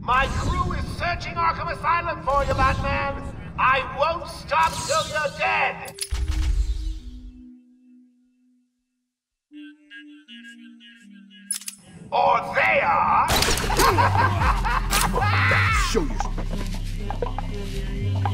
My crew is searching Arkham Asylum for you, Batman. I won't stop till you're dead. Or they are. Show you. Are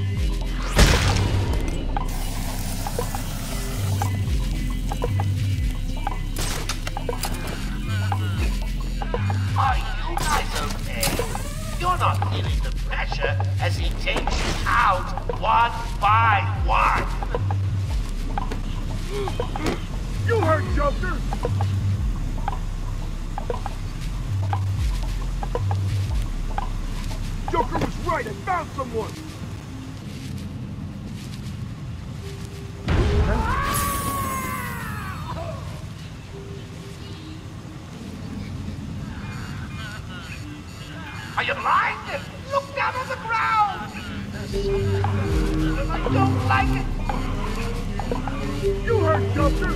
not feeling the pressure as he takes you out one by one. You heard Joker! Joker was right, I found someone! Are you blind? Look down on the ground. I don't like it. You heard Joker!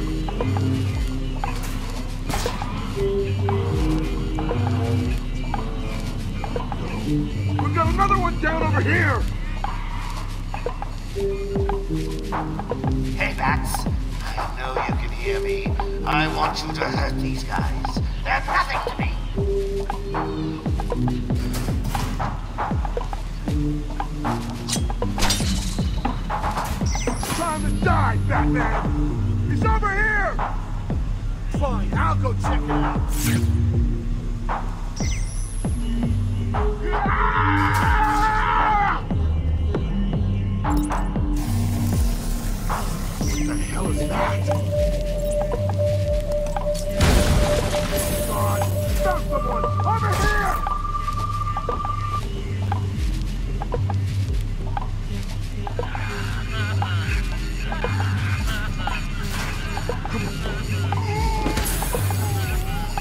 We've got another one down over here! Hey, Bats. I know you can hear me. I want you to hurt these guys. They're nothing to me. To die, Batman! He's over here! Fine, I'll go check it out.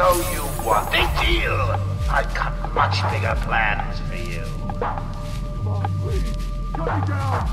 So you want a deal? I've got much bigger plans for you. Come on, please! Cut me down!